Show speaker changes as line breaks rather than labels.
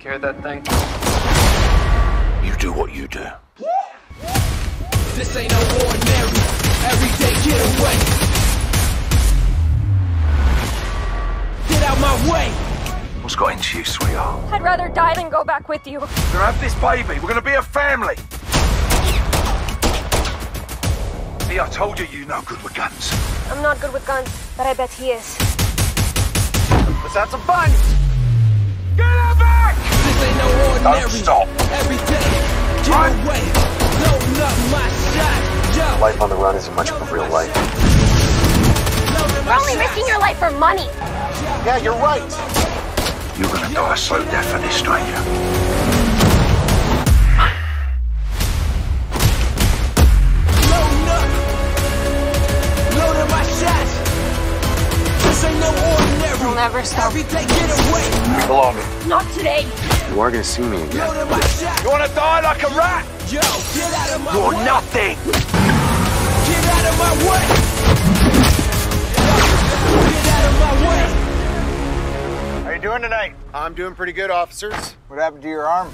hear that thing?
You do what you do.
This ain't no ordinary everyday getaway. Get out my way.
What's got into you, sweetheart?
I'd rather die than go back with you.
We're gonna have this baby. We're gonna be a family. See, I told you you're no good with guns.
I'm not good with guns, but I bet he is.
Let's have some fun.
Ain't no ordinary
Don't stop.
everyday
Run.
getaway. Loading up my shot. Yo.
Life on the run isn't much of a real life.
Loading
You're only risking your life for money.
Yeah, you're right.
You're gonna die a slow death for this stranger.
You'll never stop.
everyday getaway.
Belong.
Not today.
You are gonna see me again.
Loading my shot.
You wanna die like a rat?
Yo, get out of my
You're
way.
nothing.
Get out of my way. Get out of my way.
How you doing tonight? I'm doing pretty good, officers. What happened to your arm?